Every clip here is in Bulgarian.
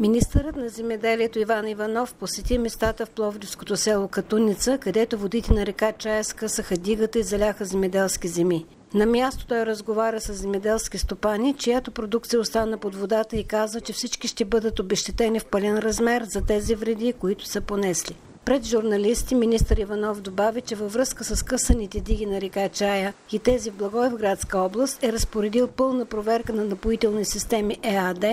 Министърът на земеделието Иван Иванов посети местата в Пловдивското село Катуница, където водите на река Чая скъсаха дигата и заляха земеделски земи. На място той разговаря с земеделски стопани, чиято продукция остана под водата и каза, че всички ще бъдат обещетени в пълен размер за тези вреди, които са понесли. Пред журналисти министър Иванов добави, че във връзка с късаните диги на река Чая и тези в Благоевградска област е разпоредил пълна проверка на напоителни системи ЕАД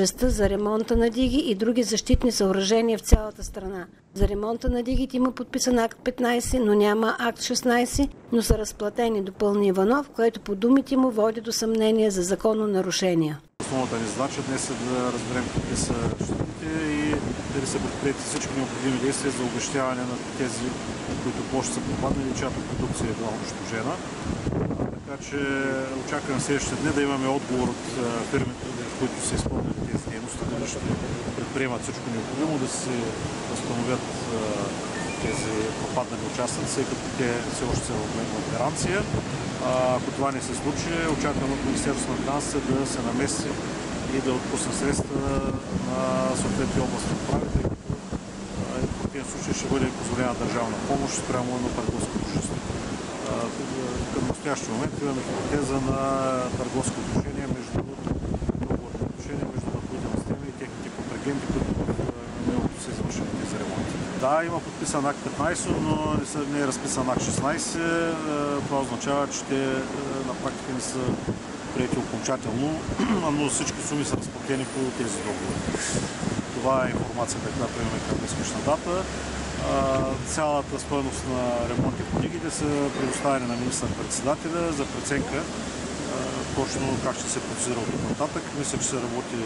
частта за ремонта на диги и други защитни съоръжения в цялата страна. За ремонта на дигите има подписан акт 15, но няма акт 16, но са разплатени, допълни Иванов, което по думите му води до съмнение за законно нарушения. Основната ни задача днес е да разберем какви са щетите и дали са предприяти всички необходими действия за обещаване на тези, които площи са пропаднали, чиято продукция е била унищожена. Така че очаквам следващите дни да имаме отговор от фирмите, които са изпълнили тези дейности, дали ще предприемат всичко необходимо да се възстановят тези пропаднали участъци, като те все още са в гаранция. Ако това не се случи, очакваме от Министерството на финансите да се намеси и да отпусне средства на съответните областни управи, в противен случай ще бъде позволена държавна помощ спрямо едно търговско дружество. Към настоящия момент имаме хипотеза на търговско отношение между договорни отношения между напоителни системи и техните контрагенти, които в миналото са извършили тези ремонти. Да, има подписан акт 15, но не е разписан акт 16. Това означава, че те на практика не са прияти окончателно, но всички суми са разплатени по тези договори. Това е информацията, която имаме към днескашна дата. Цялата стоеност на ремонти по дигите са предоставени на министър-председателя за преценка точно как ще се процедира от нататък. Мисля, че се работи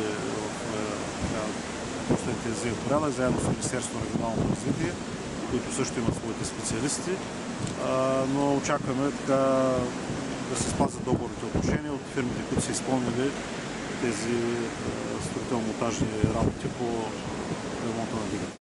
в последните две порядък, заедно с Министерството на регионалното развитие, които също имат своите специалисти. Но очакваме така да се спазят договорните отношения от фирмите, които са изпълнили тези строително-монтажни работи по ремонта на дига.